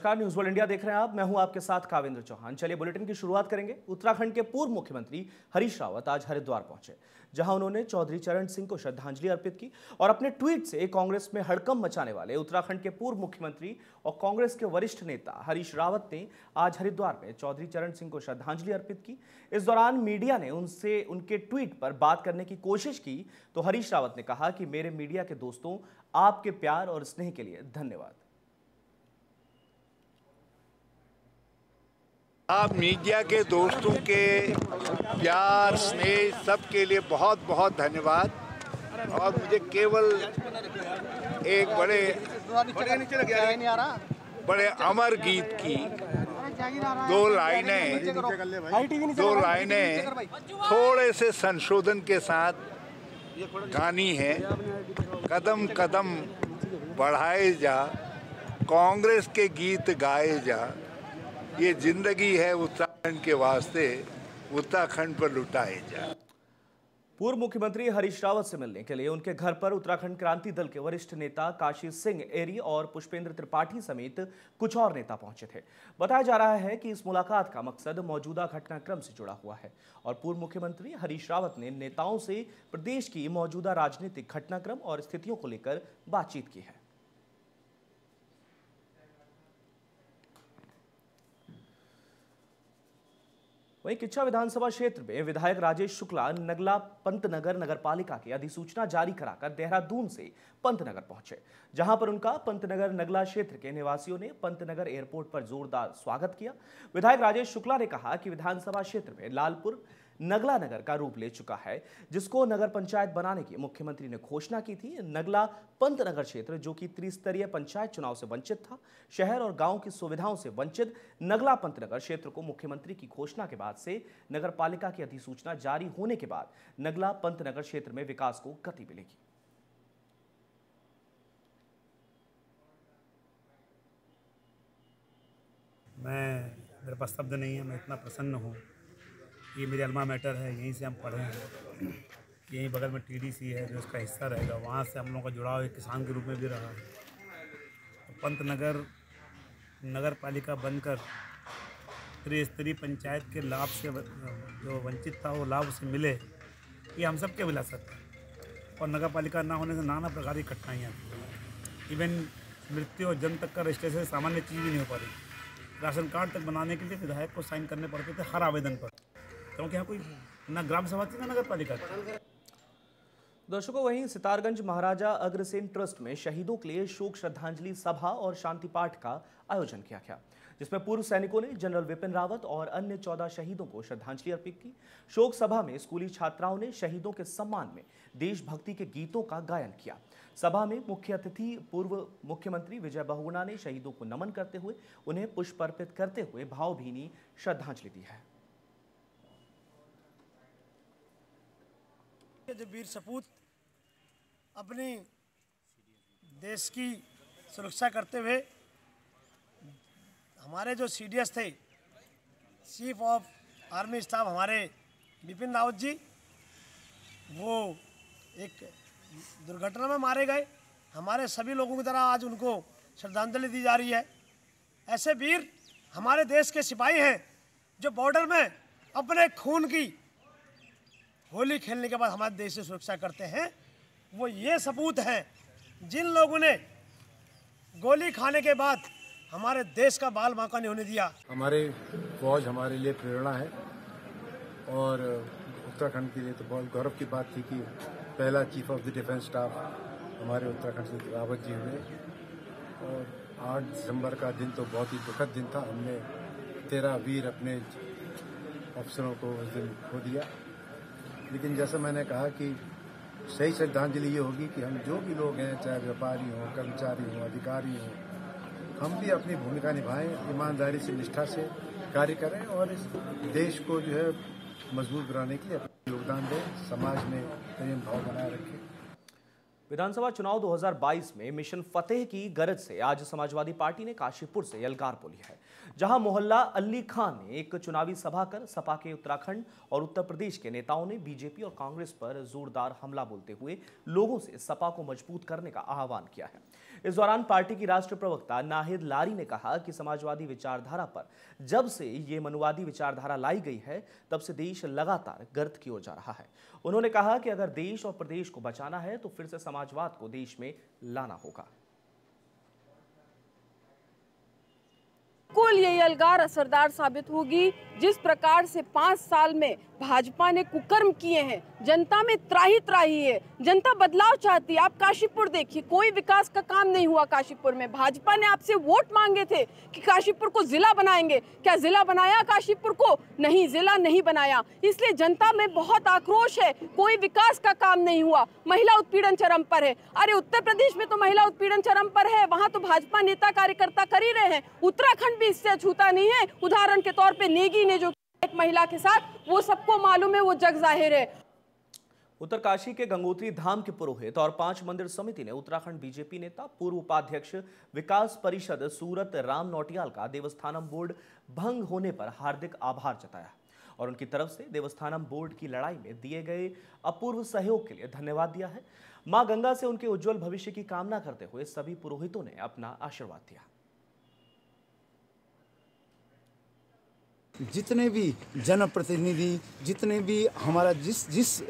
नमस्कार news world India देख रहे हैं आप। मैं हूँ आपके साथ कावेंद्र चौहान। चलिए बुलेटिन की शुरुआत करेंगे। उत्तराखंड के पूर्व मुख्यमंत्री हरीश रावत आज हरिद्वार पहुँचे, जहाँ उन्होंने चौधरी चरण सिंह को श्रद्धांजलि अर्पित की और अपने ट्वीट से कांग्रेस में हड़कम मचाने वाले उत्तराखंड के पूर्व मुख्यमंत्री और कांग्रेस के वरिष्ठ नेता हरीश रावत ने आज हरिद्वार में चौधरी चरण सिंह को श्रद्धांजलि अर्पित की। इस दौरान मीडिया ने उनसे, उनके ट्वीट पर बात करने की कोशिश की तो हरीश रावत ने कहा कि मेरे मीडिया के दोस्तों, आपके प्यार और स्नेह के लिए धन्यवाद। आप मीडिया के दोस्तों के प्यार, स्नेह सब के लिए बहुत बहुत धन्यवाद। और मुझे केवल एक बड़े बड़े अमर गीत की दो लाइनें दो लाइनें थोड़े से संशोधन के साथ गानी है। कदम कदम बढ़ाए जा, कांग्रेस के गीत गाए जा। ये ज़िंदगी है उत्तराखंड के वास्ते, उत्तराखंड पर लुटाए जा। पूर्व मुख्यमंत्री हरीश रावत से मिलने के लिए उनके घर पर उत्तराखंड क्रांति दल के वरिष्ठ नेता काशी सिंह एरी और पुष्पेंद्र त्रिपाठी समेत कुछ और नेता पहुँचे थे। बताया जा रहा है कि इस मुलाकात का मकसद मौजूदा घटनाक्रम से जुड़ा हुआ है और पूर्व मुख्यमंत्री हरीश रावत ने नेताओं से प्रदेश की मौजूदा राजनीतिक घटनाक्रम और स्थितियों को लेकर बातचीत की है। वहीं किच्छा विधानसभा क्षेत्र में विधायक राजेश शुक्ला नगला पंतनगर नगर पालिका की अधिसूचना जारी कराकर देहरादून से पंतनगर पहुँचे, जहाँ पर उनका पंतनगर नगला क्षेत्र के निवासियों ने पंतनगर एयरपोर्ट पर जोरदार स्वागत किया। विधायक राजेश शुक्ला ने कहा कि विधानसभा क्षेत्र में लालपुर नगला नगर का रूप ले चुका है, जिसको नगर पंचायत बनाने की मुख्यमंत्री ने घोषणा की थी। नगला पंत नगर क्षेत्र, जो कि त्रिस्तरीय पंचायत चुनाव से वंचित था, शहर और गाँव की सुविधाओं से वंचित, नगला पंत नगर क्षेत्र को मुख्यमंत्री की घोषणा के बाद से नगर पालिका की अधिसूचना जारी होने के बाद नगला पंत नगर क्षेत्र में विकास को गति मिलेगी। मैं मेरे पास शब्द नहीं है, मैं इतना प्रसन्न हूँ। ये मेरी अलमा मैटर है, यहीं से हम पढ़े हैं यहीं बगल में टीडीसी है, जो इसका हिस्सा रहेगा, वहाँ से हम लोगों का जुड़ाव एक किसान के रूप में भी रहा है। तो पंत नगर नगर पालिका बनकर त्रिस्तरीय पंचायत के लाभ से जो वंचित था, वो लाभ उसे मिले, ये हम सब के विलासत है। और नगर पालिका ना होने से नाना प्रकार की कठिनाइयाँ इवन मृत्यु और जन्म तक का रजिस्ट्रेशन सामान्य चीज़ भी नहीं हो पा रही। राशन कार्ड तक बनाने के लिए विधायक को साइन करने पड़ते थे, हर आवेदन पर। क्योंकि यहाँ कोई ना ग्राम सभा थी ना नगर पालिका थी? दर्शकों, वहीं सितारगंज महाराजा अग्रसेन ट्रस्ट में शहीदों के लिए शोक, श्रद्धांजलि, सभा और शांति पाठ का आयोजन किया गया, जिसमें पूर्व सैनिकों ने जनरल विपिन रावत और अन्य चौदह शहीदों को श्रद्धांजलि अर्पित की। शोक सभा में स्कूली छात्राओं ने शहीदों के सम्मान में देशभक्ति के गीतों का गायन किया। सभा में मुख्य अतिथि, पूर्व मुख्यमंत्री विजय बहुगुणा ने शहीदों को नमन करते हुए, उन्हें पुष्प अर्पित करते हुए भावभीनी श्रद्धांजलि दी है। जो वीर सपूत अपनी देश की सुरक्षा करते हुए हमारे जो सीडीएस थे, चीफ ऑफ़ आर्मी स्टाफ हमारे बिपिन रावत जी, वो एक दुर्घटना में मारे गए। हमारे सभी लोगों की तरह आज उनको श्रद्धांजलि दी जा रही है। ऐसे वीर हमारे देश के सिपाही हैं जो बॉर्डर में अपने खून की होली खेलने के बाद हमारे देश की सुरक्षा करते हैं। वो ये सबूत हैं, जिन लोगों ने गोली खाने के बाद हमारे देश का बाल बांका नहीं होने दिया। हमारे फौज हमारे लिए प्रेरणा है और उत्तराखंड के लिए तो बहुत गौरव की बात थी कि पहला chief of the defence staff हमारे उत्तराखंड से रावत जी हुए और आठ दिसंबर का दिन तो बहुत ही दुखद दिन था। हमने तेरह वीर अपने अफसरों को उस दिन खो दिया। लेकिन जैसे मैंने कहा कि सही श्रद्धांजलि ये होगी कि हम जो भी लोग हैं, चाहे व्यापारी हों, कर्मचारी हों, अधिकारी हों, हम भी अपनी भूमिका निभाएँ, ईमानदारी से, निष्ठा से कार्य करें और इस देश को जो है मज़बूत बनाने के लिए अपना योगदान दें, समाज में प्रेम भाव बनाए रखें। विधानसभा चुनाव 2022 में मिशन फतेह की गरज से आज समाजवादी पार्टी ने काशीपुर से यलगार बोली है, जहाँ मोहल्ला अली खान ने एक चुनावी सभा कर सपा के उत्तराखंड और उत्तर प्रदेश के नेताओं ने बीजेपी और कांग्रेस पर जोरदार हमला बोलते हुए लोगों से सपा को मज़बूत करने का आह्वान किया है। इस दौरान पार्टी की राष्ट्रीय प्रवक्ता नाहिद लारी ने कहा कि समाजवादी विचारधारा पर जब से ये मनुवादी विचारधारा लाई गई है, तब से देश लगातार गर्त की ओर जा रहा है। उन्होंने कहा कि अगर देश और प्रदेश को बचाना है तो फिर से समाजवाद को देश में लाना होगा। कुल ये अलगार असरदार साबित होगी, जिस प्रकार से पाँच साल में भाजपा ने कुकर्म किए हैं। जनता में त्राही त्राही है। जनता बदलाव चाहती है। आप काशीपुर देखिए, कोई विकास का काम नहीं हुआ काशीपुर में। भाजपा ने आपसे वोट मांगे थे कि काशीपुर को जिला बनाएँगे। क्या जिला बनाया काशीपुर को? नहीं, जिला नहीं बनाया। इसलिए जनता में बहुत आक्रोश है। कोई विकास का काम नहीं हुआ। महिला उत्पीड़न चरम पर है। अरे, उत्तर प्रदेश में तो महिला उत्पीड़न चरम पर है। वहाँ तो भाजपा नेता कार्यकर्ता कर ही रहे हैं। उत्तराखंड भी इससे अछूता नहीं है। उदाहरण के तौर पर नेगी ने जो एक महिला के साथ वो सबको मालूम है, वो जग ज़ाहिर है। उत्तरकाशी के गंगोत्री धाम के पुरोहित और पाँच मंदिर समिति ने उत्तराखंड बीजेपी नेता, पूर्व उपाध्यक्ष, विकास परिषद, सूरत, राम नौटियाल का देवस्थानम बोर्ड भंग होने पर हार्दिक आभार जताया। और उनकी तरफ़ से देवस्थानम बोर्ड की लड़ाई में दिए गए अपूर्व सहयोग के लिए धन्यवाद दिया है। माँ गंगा से उनके उज्जवल भविष्य की कामना करते हुए सभी पुरोहितों ने अपना आशीर्वाद दिया। जितने भी जनप्रतिनिधि, जितने भी हमारा जिस जिस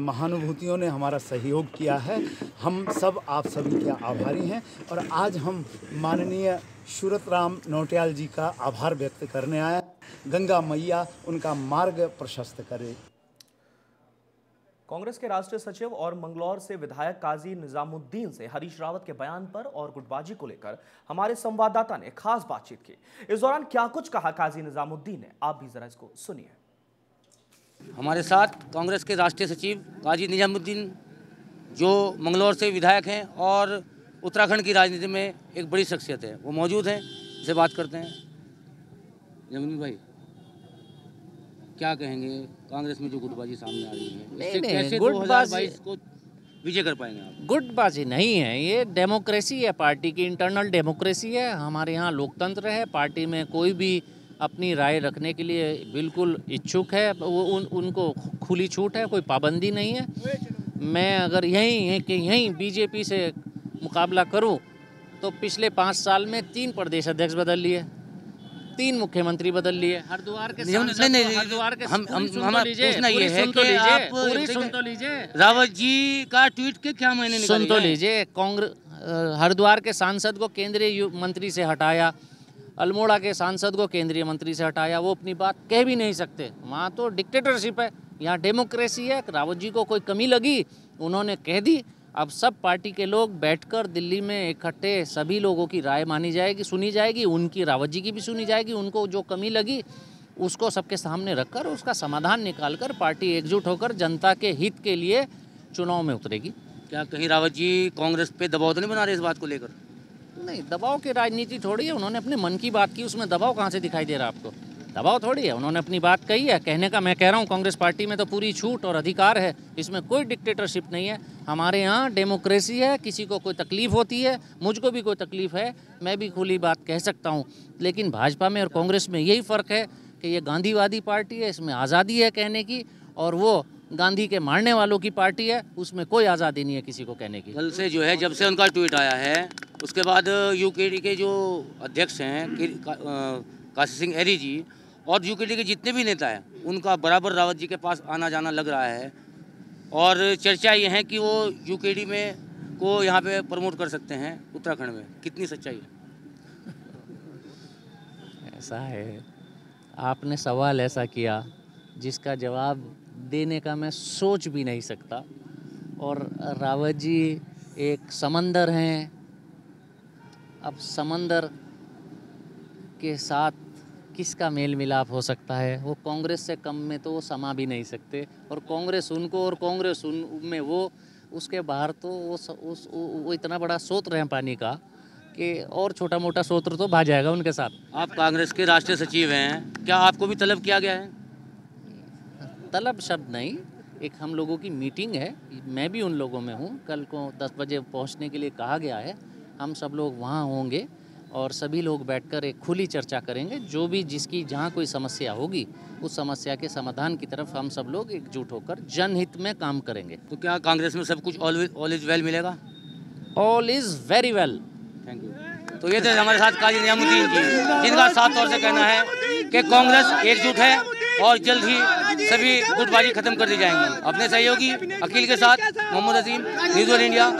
महानुभूतियों ने हमारा सहयोग किया है, हम सब आप सभी के आभारी हैं और आज हम माननीय सूरत राम नौटियाल जी का आभार व्यक्त करने आए गंगा मैया उनका मार्ग प्रशस्त करे। कांग्रेस के राष्ट्रीय सचिव और मंगलौर से विधायक काजी निजामुद्दीन से हरीश रावत के बयान पर और गुटबाजी को लेकर हमारे संवाददाता ने खास बातचीत की। इस दौरान क्या कुछ कहा काजी निजामुद्दीन ने? आप भी जरा इसको सुनिए। हमारे साथ कांग्रेस के राष्ट्रीय सचिव काजी निजामुद्दीन, जो मंगलौर से विधायक हैं और उत्तराखंड की राजनीति में एक बड़ी शख्सियत है, वो मौजूद हैं। से बात करते हैं। जमुनी भाई। क्या कहेंगे? कांग्रेस में जो गुटबाजी सामने आ रही है नहीं नहीं गुटबाजी को विजय कर पाएँगे आप? गुटबाजी नहीं है ये डेमोक्रेसी है पार्टी की इंटरनल डेमोक्रेसी है हमारे यहाँ लोकतंत्र है पार्टी में कोई भी अपनी राय रखने के लिए बिल्कुल इच्छुक है वो उन उनको खुली छूट है कोई पाबंदी नहीं है। मैं अगर यहीं है कि यहीं बीजेपी से मुकाबला करूँ तो पिछले पाँच साल में तीन प्रदेश अध्यक्ष बदल लिए। तीन मुख्यमंत्री बदल लिए हरिद्वार के नहीं नहीं हरिद्वार के हम हम हमारा पूछना ये है कि आप पूरी सुन तो लीजिए। रावत जी का ट्वीट के क्या मैंने सुन तो लीजिए कांग्रेस हरिद्वार के सांसद को केंद्रीय मंत्री से हटाया अल्मोड़ा के सांसद को केंद्रीय मंत्री से हटाया वो अपनी बात कह भी नहीं सकते। वहाँ तो डिक्टेटरशिप है यहाँ डेमोक्रेसी है रावत जी को कोई कमी लगी उन्होंने कह दी अब सब पार्टी के लोग बैठकर दिल्ली में इकट्ठे सभी लोगों की राय मानी जाएगी सुनी जाएगी उनकी रावत जी की भी सुनी जाएगी उनको जो कमी लगी उसको सबके सामने रखकर उसका समाधान निकालकर पार्टी एकजुट होकर जनता के हित के लिए चुनाव में उतरेगी। क्या कहीं रावत जी कांग्रेस पे दबाव तो नहीं बना रहे इस बात को लेकर? नहीं दबाव की राजनीति थोड़ी है उन्होंने अपने मन की बात की उसमें दबाव कहाँ से दिखाई दे रहा आपको? दबाव थोड़ी है, उन्होंने अपनी बात कही है। कहने का मैं कह रहा हूँ, कांग्रेस पार्टी में तो पूरी छूट और अधिकार है। इसमें कोई डिक्टेटरशिप नहीं है। हमारे यहाँ डेमोक्रेसी है, किसी को कोई तकलीफ़ होती है, मुझको भी कोई तकलीफ़ है, मैं भी खुली बात कह सकता हूँ। लेकिन भाजपा में और कांग्रेस में यही फ़र्क है कि ये गांधीवादी पार्टी है, इसमें आज़ादी है कहने की, और वो गांधी के मारने वालों की पार्टी है, उसमें कोई आज़ादी नहीं है किसी को कहने की। कल से जो है, जब से उनका ट्वीट आया है, उसके बाद यूकेडी के जो अध्यक्ष हैं काशी सिंह एरी जी और यूकेडी के जितने भी नेता हैं, उनका बराबर रावत जी के पास आना जाना लग रहा है। और चर्चा ये है कि वो यूकेडी में को यहाँ पे प्रमोट कर सकते हैं, उत्तराखंड में। कितनी सच्चाई है? ऐसा है। आपने सवाल ऐसा किया, जिसका जवाब देने का मैं सोच भी नहीं सकता। और रावत जी एक समंदर हैं। अब समंदर के साथ किसका मेल मिलाप हो सकता है? वो कांग्रेस से कम में तो वो समा भी नहीं सकते। और कांग्रेस उनको और कांग्रेस उन में वो उसके बाहर तो वो उस वो इतना बड़ा सोत्र है पानी का कि और छोटा मोटा सोत्र तो भा जाएगा उनके साथ। आप कांग्रेस के राष्ट्रीय सचिव हैं। क्या आपको भी तलब किया गया है? तलब शब्द नहीं। एक हम लोगों की मीटिंग है। मैं भी उन लोगों में हूँ। कल को दस बजे पहुँचने के लिए कहा गया है। हम सब लोग वहाँ होंगे। और सभी लोग बैठकर एक खुली चर्चा करेंगे। जो भी जिसकी जहाँ कोई समस्या होगी उस समस्या के समाधान की तरफ़ हम सब लोग एकजुट होकर जनहित में काम करेंगे। तो क्या कांग्रेस में सब कुछ ऑल इज़ वेल मिलेगा? All is very well thank you तो ये थे हमारे साथ काजी निजामुद्दीन जी जिनका साफ़ तौर से कहना है कि कांग्रेस एकजुट है और जल्द ही सभी गुटबाजी खत्म कर दी जाएँगी। अपने सहयोगी अकील के साथ मोहम्मद अजीम न्यूज़ इंडिया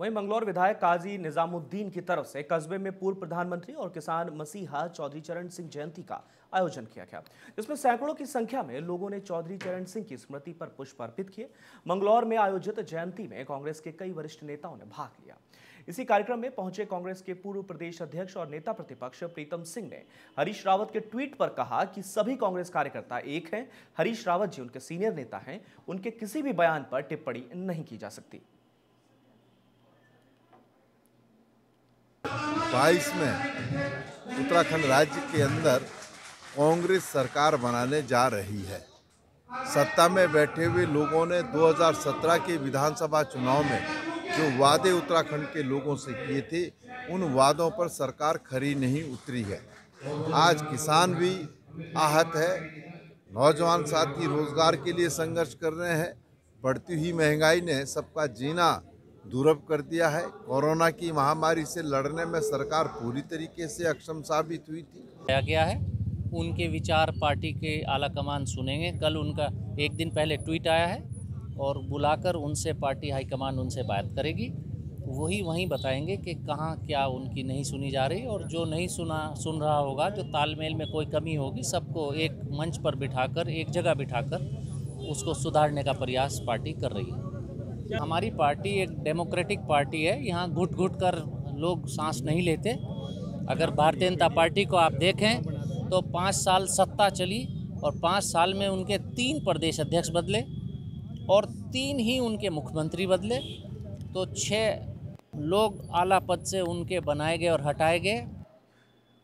वहीं मंगलौर विधायक काजी निजामुद्दीन की तरफ़ से कस्बे में पूर्व प्रधानमंत्री और किसान मसीहा चौधरी चरण सिंह जयंती का आयोजन किया गया। जिसमें सैकड़ों की संख्या में लोगों ने चौधरी चरण सिंह की स्मृति पर पुष्प अर्पित किए। मंगलौर में आयोजित जयंती में कांग्रेस के कई वरिष्ठ नेताओं ने भाग लिया। इसी कार्यक्रम में पहुँचे कांग्रेस के पूर्व प्रदेश अध्यक्ष और नेता प्रतिपक्ष प्रीतम सिंह ने हरीश रावत के ट्वीट पर कहा कि सभी कांग्रेस कार्यकर्ता एक हैं। हरीश रावत जी उनके सीनियर नेता हैं। उनके किसी भी बयान पर टिप्पणी नहीं की जा सकती। बाईस में उत्तराखंड राज्य के अंदर कांग्रेस सरकार बनाने जा रही है। सत्ता में बैठे हुए लोगों ने 2017 के विधानसभा चुनाव में जो वादे उत्तराखंड के लोगों से किए थे, उन वादों पर सरकार खरी नहीं उतरी है। आज किसान भी आहत है, नौजवान साथी रोज़गार के लिए संघर्ष कर रहे हैं, बढ़ती हुई महँगाई ने सबका जीना दुर्लभ कर दिया है। कोरोना की महामारी से लड़ने में सरकार पूरी तरीके से अक्षम साबित हुई थी। गया है। उनके विचार पार्टी के आला कमान सुनेंगे। कल उनका एक दिन पहले ट्वीट आया है और बुलाकर उनसे पार्टी हाईकमान उनसे बात करेगी। वही वहीं बताएँगे कि कहाँ क्या उनकी नहीं सुनी जा रही और जो नहीं सुना, सुन रहा होगा, जो तालमेल में कोई कमी होगी, सबको एक मंच पर बिठाकर, एक जगह बिठाकर उसको सुधारने का प्रयास पार्टी कर रही है। हमारी पार्टी एक डेमोक्रेटिक पार्टी है, यहाँ घुट घुट कर लोग सांस नहीं लेते। अगर भारतीय जनता पार्टी को आप देखें तो पाँच साल सत्ता चली और पाँच साल में उनके तीन प्रदेश अध्यक्ष बदले और तीन ही उनके मुख्यमंत्री बदले। तो छः लोग आला पद से उनके बनाए गए और हटाए गए।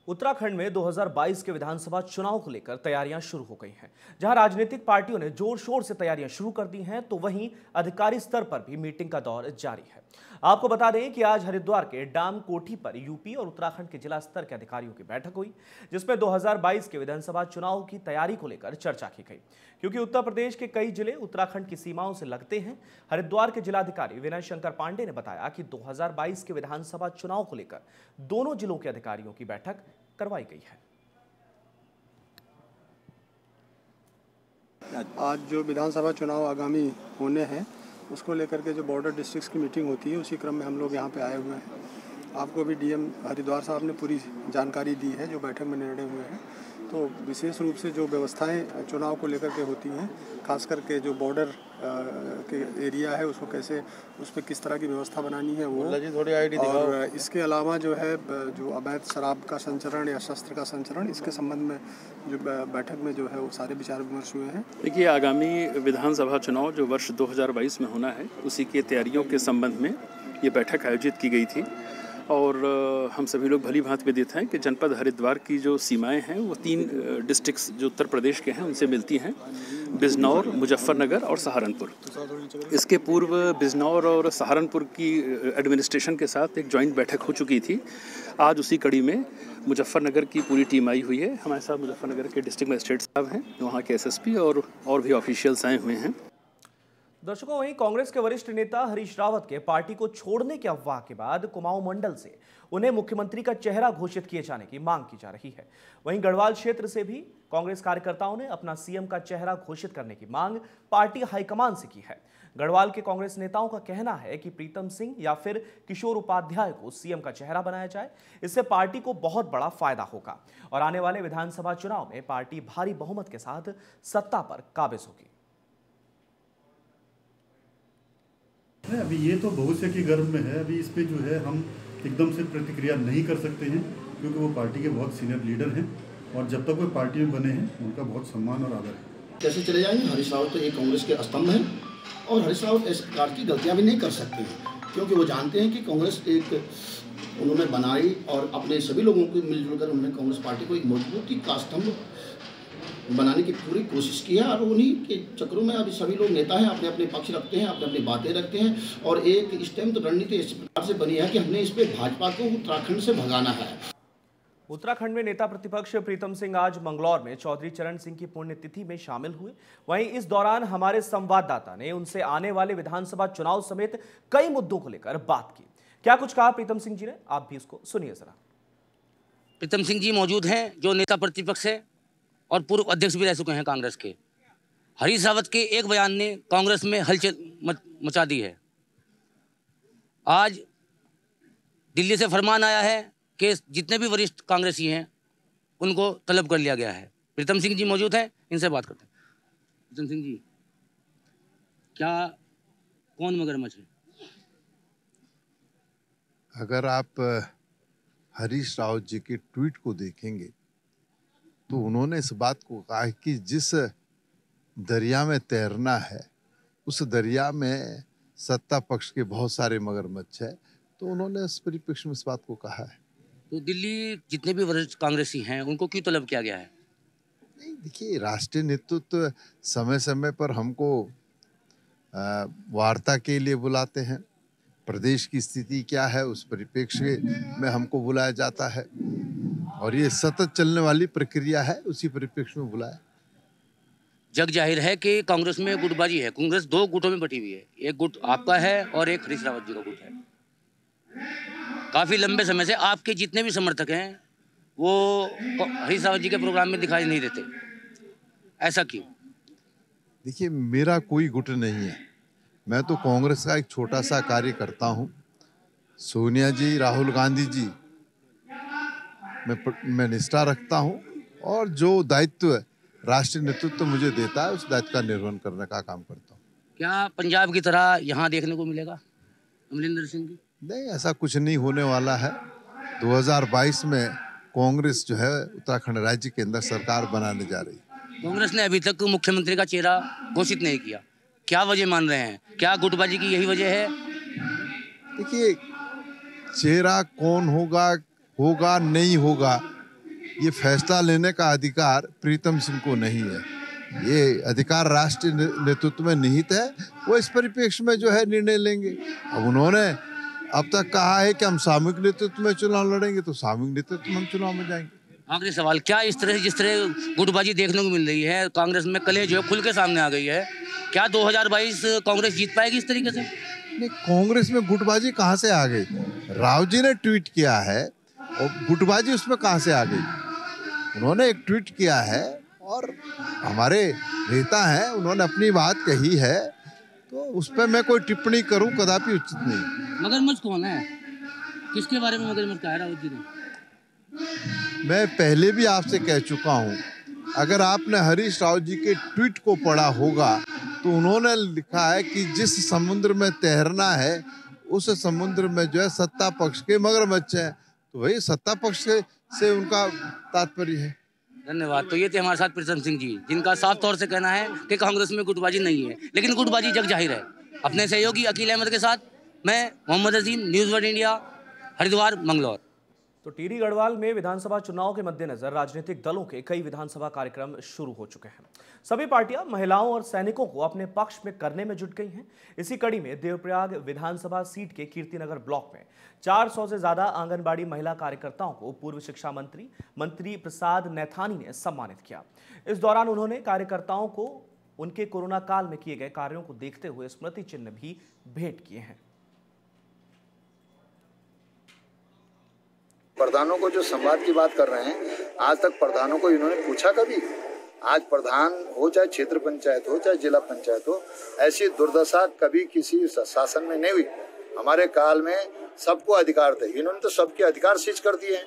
उत्तराखंड में 2022 के विधानसभा चुनाव को लेकर तैयारियाँ शुरू हो गई हैं। जहाँ राजनीतिक पार्टियों ने ज़ोर शोर से तैयारियाँ शुरू कर दी हैं तो वहीं अधिकारी स्तर पर भी मीटिंग का दौर जारी है। आपको बता दें कि आज हरिद्वार के डाम कोठी पर यूपी और उत्तराखंड के जिला स्तर के अधिकारियों की बैठक हुई, जिसमें 2022 के विधानसभा चुनाव की तैयारी को लेकर चर्चा की गई। क्योंकि उत्तर प्रदेश के कई ज़िले उत्तराखंड की सीमाओं से लगते हैं, हरिद्वार के जिलाधिकारी विनय शंकर पांडे ने बताया कि 2022 के विधानसभा चुनाव को लेकर दोनों जिलों के अधिकारियों की बैठक करवाई गई है। आज जो विधानसभा चुनाव आगामी होने हैं उसको लेकर के जो बॉर्डर डिस्ट्रिक्ट्स की मीटिंग होती है, उसी क्रम में हम लोग यहाँ पे आए हुए हैं। आपको भी डीएम हरिद्वार साहब ने पूरी जानकारी दी है, जो बैठक में निर्णय हुए हैं। तो विशेष रूप से जो व्यवस्थाएँ चुनाव को लेकर के होती हैं खास करके जो बॉर्डर के एरिया है उसको कैसे उस पर किस तरह की व्यवस्था बनानी है वो। थोड़ी और इसके अलावा जो है जो अवैध शराब का संचरण या शस्त्र का संचरण इसके संबंध में जो बैठक में जो है वो सारे विचार विमर्श हुए हैं। देखिए आगामी विधानसभा चुनाव जो वर्ष 2022 में होना है उसी की तैयारियों के संबंध में ये बैठक आयोजित की गई थी। और हम सभी लोग भली भांति विदित हैं कि जनपद हरिद्वार की जो सीमाएँ हैं, वो तीन डिस्ट्रिक्ट्स जो उत्तर प्रदेश के हैं, उनसे मिलती हैं। बिजनौर, मुजफ्फरनगर और सहारनपुर। इसके पूर्व बिजनौर और सहारनपुर की एडमिनिस्ट्रेशन के साथ एक जॉइंट बैठक हो चुकी थी। आज उसी कड़ी में मुजफ्फरनगर की पूरी टीम आई हुई है। हमारे साथ मुजफ्फरनगर के डिस्ट्रिक्ट मजिस्ट्रेट साहब हैं, वहाँ के एसएसपी और और भी ऑफिशियल्स आए हुए हैं। दर्शकों, वहीं कांग्रेस के वरिष्ठ नेता हरीश रावत के पार्टी को छोड़ने के अफवाह के बाद कुमाऊं मंडल से उन्हें मुख्यमंत्री का चेहरा घोषित किए जाने की मांग की जा रही है। वहीं गढ़वाल क्षेत्र से भी कांग्रेस कार्यकर्ताओं ने अपना सीएम का चेहरा घोषित करने की मांग पार्टी हाईकमान से की है। गढ़वाल के कांग्रेस नेताओं का कहना है कि प्रीतम सिंह या फिर किशोर उपाध्याय को सीएम का चेहरा बनाया जाए, इससे पार्टी को बहुत बड़ा फ़ायदा होगा। और आने वाले विधानसभा चुनाव में पार्टी भारी बहुमत के साथ सत्ता पर काबिज होगी। नहीं अभी ये तो भविष्य के गर्भ में है, अभी इस पर जो है हम एकदम से प्रतिक्रिया नहीं कर सकते हैं, क्योंकि वो पार्टी के बहुत सीनियर लीडर हैं और जब तक वो पार्टी में बने हैं, उनका बहुत सम्मान और आदर है। कैसे चले जाएँगे, हरीश रावत तो एक कांग्रेस के स्तंभ हैं और हरीश रावत इस प्रकार की गलतियाँ भी नहीं कर सकते हैं, क्योंकि वो जानते हैं कि कांग्रेस एक उन्होंने बनाई और अपने सभी लोगों को मिलजुल कर उन्होंने कांग्रेस पार्टी को एक मजबूती का स्तंभ बनाने की पूरी कोशिश की है और उन्हीं के चक्रों में अभी सभी लोग नेता हैं अपने अपने पक्ष रखते हैं अपने अपनी बातें रखते हैं और एक इस टाइम तो रणनीति इस प्रकार से बनी है कि हमने इस पर भाजपा को उत्तराखंड से भगाना है। उत्तराखंड में नेता प्रतिपक्ष प्रीतम सिंह आज मंगलौर में चौधरी चरण सिंह की पुण्यतिथि में शामिल हुए। वहीं इस दौरान हमारे संवाददाता ने उनसे आने वाले विधानसभा चुनाव समेत कई मुद्दों को लेकर बात की। क्या कुछ कहा प्रीतम सिंह जी ने? आप भी इसको सुनिए जरा। प्रीतम सिंह जी मौजूद हैं जो नेता प्रतिपक्ष है। और पूर्व अध्यक्ष भी रह चुके हैं कांग्रेस के। हरीश रावत के एक बयान ने कांग्रेस में हलचल मचा दी है। आज दिल्ली से फरमान आया है कि जितने भी वरिष्ठ कांग्रेसी हैं, उनको तलब कर लिया गया है। प्रीतम सिंह जी मौजूद हैं, इनसे बात करते हैं। प्रीतम सिंह जी, क्या कौन मगरमच्छ है? अगर आप हरीश रावत जी के ट्वीट को देखेंगे तो उन्होंने इस बात को कहा कि जिस दरिया में तैरना है उस दरिया में सत्ता पक्ष के बहुत सारे मगरमच्छ है तो उन्होंने इस परिप्रेक्ष्य में इस बात को कहा है। तो दिल्ली जितने भी वरिष्ठ कांग्रेसी हैं उनको क्यों तलब किया गया है? नहीं देखिए राष्ट्रीय नेतृत्व तो समय समय पर हमको वार्ता के लिए बुलाते हैं। प्रदेश की स्थिति क्या है उस परिप्रेक्ष्य में हमको बुलाया जाता है। और ये सतत चलने वाली प्रक्रिया है उसी परिप्रेक्ष्य में बुलाया। जग ज़ाहिर है कि कांग्रेस में गुटबाजी है। कांग्रेस दो गुटों में बटी हुई है। एक गुट आपका है और एक हरीश रावत जी का गुट है। काफ़ी लंबे समय से आपके जितने भी समर्थक हैं वो हरीश रावत जी के प्रोग्राम में दिखाई नहीं देते। ऐसा क्यों? देखिए मेरा कोई गुट नहीं है। मैं तो कांग्रेस का एक छोटा सा कार्य करता हूँ। सोनिया जी राहुल गांधी जी मैं मैं निष्ठा रखता हूँ और जो दायित्व राष्ट्रीय नेतृत्व मुझे देता है उस दायित्व का निर्वहन करने का काम करता हूँ। क्या पंजाब की तरह यहाँ देखने को मिलेगा अमरिंदर सिंह जी? नहीं ऐसा कुछ नहीं होने वाला है। 2022 में कांग्रेस जो है उत्तराखंड राज्य के अंदर सरकार बनाने जा रही है। कांग्रेस ने अभी तक मुख्यमंत्री का चेहरा घोषित नहीं किया। क्या वजह मान रहे हैं? क्या गुटबाजी की यही वजह है? देखिए चेहरा कौन होगा होगा नहीं होगा ये फैसला लेने का अधिकार प्रीतम सिंह को नहीं है। ये अधिकार राष्ट्रीय नेतृत्व में निहित है वो इस परिप्रेक्ष्य में जो है निर्णय लेंगे। अब उन्होंने अब तक कहा है कि हम सामूहिक नेतृत्व में चुनाव लड़ेंगे तो सामूहिक नेतृत्व में हम चुनाव में जाएँगे। आखिरी सवाल क्या इस तरह जिस तरह गुटबाजी देखने को मिल रही है कांग्रेस में कले जो है खुल के सामने आ गई है क्या 2022 कांग्रेस जीत पाएगी इस तरीके से? नहीं कांग्रेस में गुटबाजी कहाँ से आ गई? राव जी ने ट्वीट किया है और गुटबाजी उसमें कहाँ से आ गई? उन्होंने एक ट्वीट किया है और हमारे नेता हैं उन्होंने अपनी बात कही है तो उस पर मैं कोई टिप्पणी करूँ कदापि उचित नहीं। मगरमच्छ कौन है? किसके बारे में मगरमच्छ कहा रावत जी ने मैं पहले भी आपसे कह चुका हूँ अगर आपने हरीश राव जी के ट्वीट को पढ़ा होगा तो उन्होंने लिखा है कि जिस समुद्र में तैरना है उस समुद्र में जो है सत्ता पक्ष के मगरमच्छ हैं। तो वही सत्ता पक्ष से, से उनका तात्पर्य है। धन्यवाद। तो ये थे हमारे साथ प्रीतम सिंह जी जिनका साफ़ तौर से कहना है कि कांग्रेस में गुटबाजी नहीं है लेकिन गुटबाजी जग ज़ाहिर है। अपने सहयोगी अकील अहमद के साथ मैं Mohammad Azeem news world India Haridwar Manglaur. तो टीरी गढ़वाल में विधानसभा चुनाव के मद्देनजर राजनीतिक दलों के कई विधानसभा कार्यक्रम शुरू हो चुके हैं। सभी पार्टियाँ महिलाओं और सैनिकों को अपने पक्ष में करने में जुट गई हैं। इसी कड़ी में देवप्रयाग विधानसभा सीट के कीर्तिनगर ब्लॉक में 400 से ज़्यादा आंगनबाड़ी महिला कार्यकर्ताओं को पूर्व शिक्षा मंत्री मंत्री प्रसाद नैथानी ने सम्मानित किया। इस दौरान उन्होंने कार्यकर्ताओं को उनके कोरोना काल में किए गए कार्यों को देखते हुए स्मृति चिन्ह भी भेंट किए हैं। प्रधानों को जो संवाद की बात कर रहे हैं, आज तक प्रधानों को इन्होंने पूछा कभी? आज प्रधान हो चाहे क्षेत्र पंचायत हो, चाहे जिला पंचायत हो, ऐसी दुर्दशा कभी किसी शासन में नहीं हुई। हमारे काल में सबको अधिकार थे। इन्होंने तो सबके अधिकार सीज कर दिए हैं।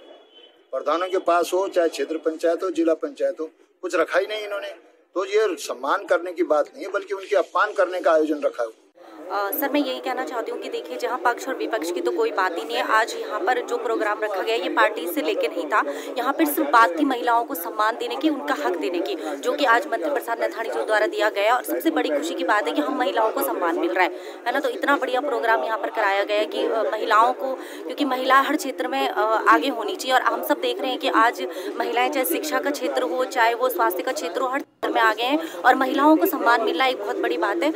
प्रधानों के पास हो, चाहे क्षेत्र पंचायत हो, जिला पंचायत हो, कुछ रखा ही नहीं इन्होंने। तो ये सम्मान करने की बात नहीं है, बल्कि उनके अपमान करने का आयोजन रखा है। आ, सर मैं यही कहना चाहती हूँ कि देखिए जहाँ पक्ष और विपक्ष की तो कोई बात ही नहीं है। आज यहाँ पर जो प्रोग्राम रखा गया ये पार्टी से लेके नहीं था। यहाँ पर सिर्फ़ बात थी महिलाओं को सम्मान देने की उनका हक देने की जो कि आज मंत्री प्रसाद नथानी जी द्वारा दिया गया और सबसे बड़ी खुशी की बात है कि हम महिलाओं को सम्मान मिल रहा है। है ना? तो इतना बढ़िया प्रोग्राम यहाँ पर कराया गया कि महिलाओं को क्योंकि महिला हर क्षेत्र में आगे होनी चाहिए। और हम सब देख रहे हैं कि आज महिलाएँ चाहे शिक्षा का क्षेत्र हो चाहे वो स्वास्थ्य का क्षेत्र हो हर क्षेत्र में आगे हैं। और महिलाओं को सम्मान मिलना एक बहुत बड़ी बात है।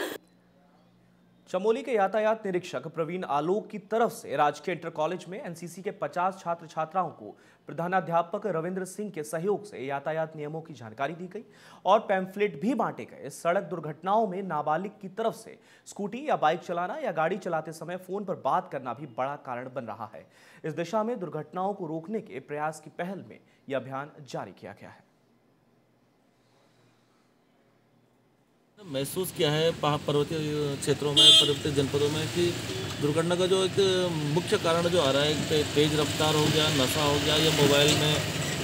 चमोली के यातायात निरीक्षक प्रवीण आलोक की तरफ़ से राजकीय इंटर कॉलेज में एनसीसी के 50 छात्र छात्राओं को प्रधानाध्यापक रविंद्र सिंह के सहयोग से यातायात नियमों की जानकारी दी गई और पैम्फलेट भी बांटे गए। सड़क दुर्घटनाओं में नाबालिग की तरफ़ से स्कूटी या बाइक चलाना या गाड़ी चलाते समय फ़ोन पर बात करना भी बड़ा कारण बन रहा है। इस दिशा में दुर्घटनाओं को रोकने के प्रयास की पहल में यह अभियान जारी किया गया है। महसूस किया है पर्वतीय क्षेत्रों में, पर्वतीय जनपदों में कि दुर्घटना का जो एक, मुख्य कारण जो आ रहा है तेज रफ्तार हो गया, नशा हो गया, या मोबाइल में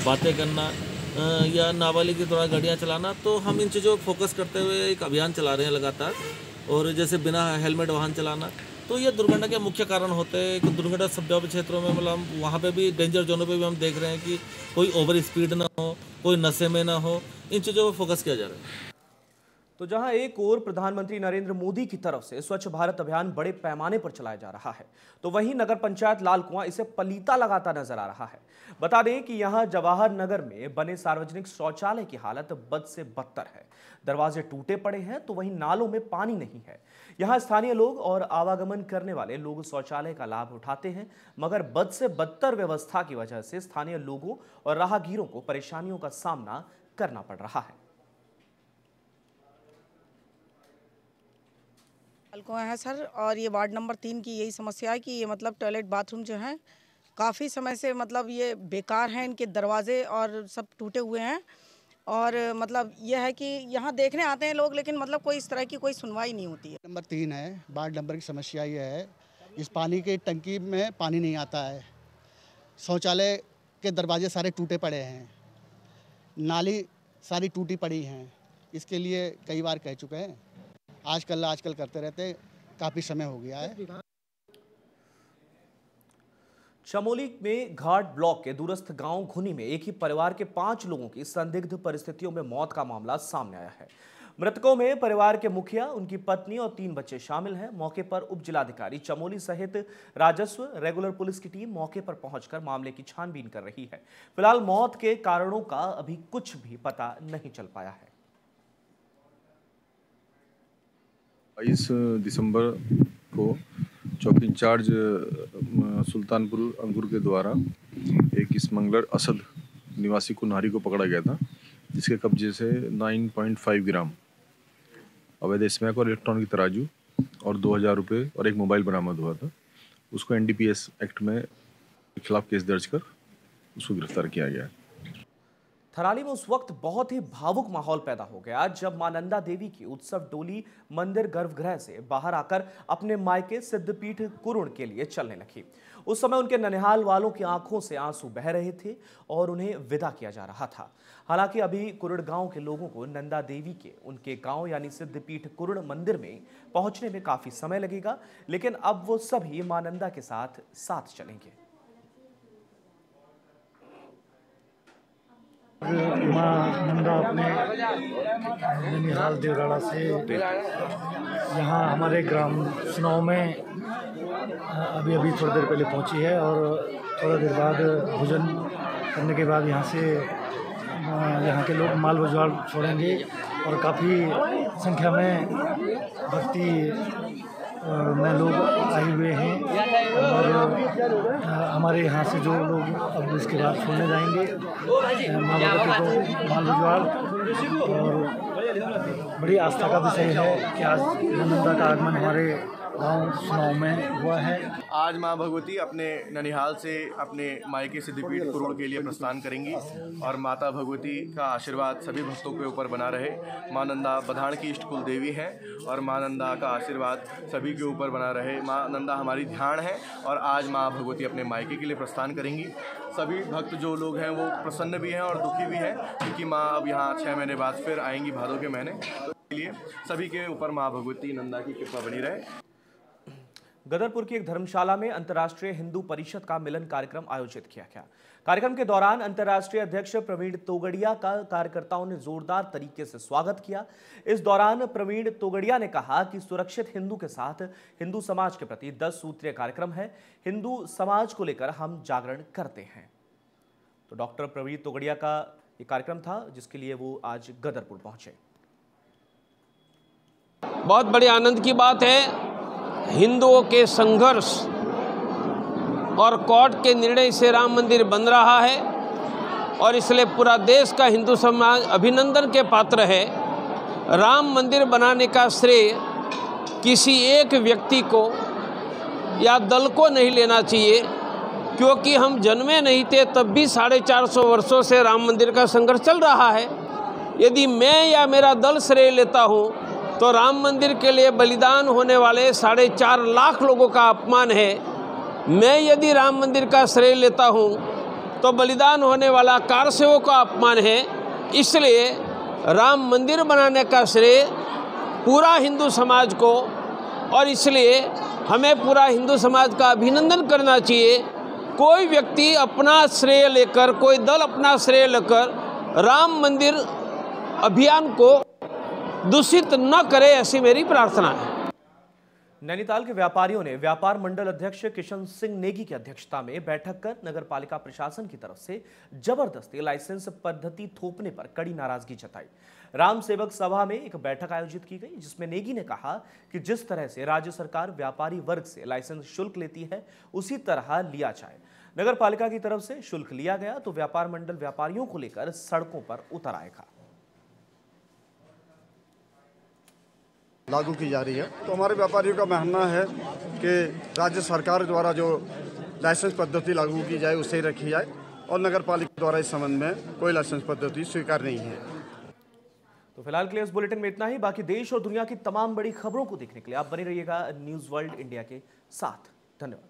बातें करना या नाबालिग के दौरान गाड़ियाँ चलाना तो हम इन चीज़ों पर फोकस करते हुए एक अभियान चला रहे हैं लगातार, और जैसे बिना हेलमेट वाहन चलाना तो ये दुर्घटना के मुख्य कारण होते हैं। कि दुर्घटना सब क्षेत्रों में मतलब हम वहाँ पे भी डेंजर जोनों पे भी हम देख रहे हैं कि कोई ओवर स्पीड ना हो, कोई नशे में ना हो, इन चीज़ों पर फोकस किया जा रहा है। तो जहाँ एक ओर प्रधानमंत्री नरेंद्र मोदी की तरफ़ से स्वच्छ भारत अभियान बड़े पैमाने पर चलाया जा रहा है तो वहीं नगर पंचायत लाल कुआँ इसे पलीता लगाता नज़र आ रहा है। बता दें कि यहाँ जवाहर नगर में बने सार्वजनिक शौचालय की हालत बद से बदतर है। दरवाजे टूटे पड़े हैं तो वहीं नालों में पानी नहीं है। यहाँ स्थानीय लोग और आवागमन करने वाले लोग शौचालय का लाभ उठाते हैं, मगर बद से बदतर व्यवस्था की वजह से स्थानीय लोगों और राहगीरों को परेशानियों का सामना करना पड़ रहा है। कुआँ है सर, और ये वार्ड नंबर तीन की यही समस्या है कि ये मतलब टॉयलेट बाथरूम जो हैं, काफ़ी समय से मतलब ये बेकार हैं इनके दरवाजे और सब टूटे हुए हैं। और मतलब यह है कि यहाँ देखने आते हैं लोग, लेकिन मतलब कोई इस तरह की कोई सुनवाई नहीं होती है। नंबर तीन है, वार्ड नंबर की समस्या ये है, इस पानी की टंकी में पानी नहीं आता है। शौचालय के दरवाजे सारे टूटे पड़े हैं, नाली सारी टूटी पड़ी हैं, इसके लिए कई बार कह चुके हैं। आजकल आजकल करते रहते, काफ़ी समय हो गया है। चमोली में घाट ब्लॉक के दूरस्थ गाँव घुनी में एक ही परिवार के पाँच लोगों की संदिग्ध परिस्थितियों में मौत का मामला सामने आया है। मृतकों में परिवार के मुखिया, उनकी पत्नी और तीन बच्चे शामिल हैं। मौके पर उप जिलाधिकारी चमोली सहित राजस्व, रेगुलर पुलिस की टीम मौके पर पहुंचकर मामले की छानबीन कर रही है। फ़िलहाल मौत के कारणों का अभी कुछ भी पता नहीं चल पाया है। बाईस दिसंबर को चौकी इंचार्ज सुल्तानपुर अंगूर के द्वारा एक स्मगलर असद निवासी कुन्हारी को पकड़ा गया था, जिसके कब्जे से 9.5 ग्राम अवैध स्मैक और इलेक्ट्रॉनिक तराजू और दो हज़ार रुपये और एक मोबाइल बरामद हुआ था। उसको एनडीपीएस एक्ट में खिलाफ केस दर्ज कर उसको गिरफ़्तार किया गया थराली में उस वक्त बहुत ही भावुक माहौल पैदा हो गया। जब माँ नंदा देवी की उत्सव डोली मंदिर गर्भगृह से बाहर आकर अपने मायके सिद्धपीठ कुरुण के लिए चलने लगी। उस समय उनके ननिहाल वालों की आँखों से आँसू बह रहे थे और उन्हें विदा किया जा रहा था। हालाँकि अभी कुरुड़ गाँव के लोगों को नंदा देवी के उनके गाँव यानी सिद्धपीठ कुरुड़ मंदिर में पहुँचने में काफ़ी समय लगेगा, लेकिन अब वो सभी माँ नंदा के साथ साथ चलेंगे। माँ नंदा अपने ननिहाल देवराड़ा से यहाँ हमारे ग्राम सुनाव में अभी अभी थोड़ी देर पहले पहुँची है और थोड़ा देर बाद भोजन करने के बाद यहाँ से यहाँ के लोग माल बजवाड़ छोड़ेंगे और काफ़ी संख्या में भक्ति में लोग आए हुए हैं। हमारे यहाँ से जो लोग अब इसके बाद छोड़ने जाएँगे माँ भगवती को माँ भिजवाल और बड़ी आस्था का विषय है कि आज नंदा का आगमन हमारे हुआ है। आज माँ भगवती अपने ननिहाल से अपने मायके सिद्धिपीठ कुरुड़ के लिए प्रस्थान करेंगी और माता भगवती का आशीर्वाद सभी भक्तों के ऊपर बना रहे। माँ नंदा बधाण की इष्ट कुल देवी हैं और माँ नंदा का आशीर्वाद सभी के ऊपर बना रहे। माँ नंदा हमारी ध्यान है और आज माँ भगवती अपने मायके के लिए प्रस्थान करेंगी। सभी भक्त जो लोग हैं वो प्रसन्न भी हैं और दुखी भी हैं, क्योंकि माँ अब यहाँ छः महीने बाद फिर आएँगी भादों के महीने। तो इसलिए सभी के ऊपर माँ भगवती नंदा की कृपा बनी रहे। गदरपुर की एक धर्मशाला में अंतर्राष्ट्रीय हिंदू परिषद का मिलन कार्यक्रम आयोजित किया गया। कार्यक्रम के दौरान अंतर्राष्ट्रीय अध्यक्ष प्रवीण तोगड़िया का कार्यकर्ताओं ने जोरदार तरीके से स्वागत किया। इस दौरान प्रवीण तोगड़िया ने कहा कि सुरक्षित हिंदू के साथ हिंदू समाज के प्रति दस सूत्रीय कार्यक्रम है। हिंदू समाज को लेकर हम जागरण करते हैं। तो डॉक्टर प्रवीण तोगड़िया का ये कार्यक्रम था, जिसके लिए वो आज गदरपुर पहुँचे। बहुत बड़े आनंद की बात है। हिंदुओं के संघर्ष और कोर्ट के निर्णय से राम मंदिर बन रहा है और इसलिए पूरा देश का हिंदू समाज अभिनंदन के पात्र है। राम मंदिर बनाने का श्रेय किसी एक व्यक्ति को या दल को नहीं लेना चाहिए, क्योंकि हम जन्मे नहीं थे तब भी साढ़े चार सौ वर्षों से राम मंदिर का संघर्ष चल रहा है। यदि मैं या मेरा दल श्रेय लेता हूँ तो राम मंदिर के लिए बलिदान होने वाले साढ़े चार लाख लोगों का अपमान है। मैं यदि राम मंदिर का श्रेय लेता हूँ तो बलिदान होने वाला कार सेवक का अपमान है। इसलिए राम मंदिर बनाने का श्रेय पूरा हिंदू समाज को, और इसलिए हमें पूरा हिंदू समाज का अभिनंदन करना चाहिए। कोई व्यक्ति अपना श्रेय लेकर, कोई दल अपना श्रेय लेकर राम मंदिर अभियान को दूषित न करे ऐसी मेरी प्रार्थना है। नैनीताल के व्यापारियों ने व्यापार मंडल अध्यक्ष किशन सिंह नेगी की अध्यक्षता में बैठक कर नगर पालिका प्रशासन की तरफ़ से ज़बरदस्ती लाइसेंस पद्धति थोपने पर कड़ी नाराज़गी जताई। राम सेवक सभा में एक बैठक आयोजित की गई, जिसमें नेगी ने कहा कि जिस तरह से राज्य सरकार व्यापारी वर्ग से लाइसेंस शुल्क लेती है, उसी तरह लिया जाए। नगर पालिका की तरफ़ से शुल्क लिया गया तो व्यापार मंडल व्यापारियों को लेकर सड़कों पर उतर आएगा। लागू की जा रही है। तो हमारे व्यापारियों का मानना है कि राज्य सरकार द्वारा जो लाइसेंस पद्धति लागू की जाए, उसे रखी जाए और नगर पालिका द्वारा इस संबंध में कोई लाइसेंस पद्धति स्वीकार नहीं है। तो फ़िलहाल के लिए इस बुलेटिन में इतना ही। बाकी देश और दुनिया की तमाम बड़ी खबरों को देखने के लिए आप बने रहिएगा न्यूज़ वर्ल्ड इंडिया के साथ। धन्यवाद।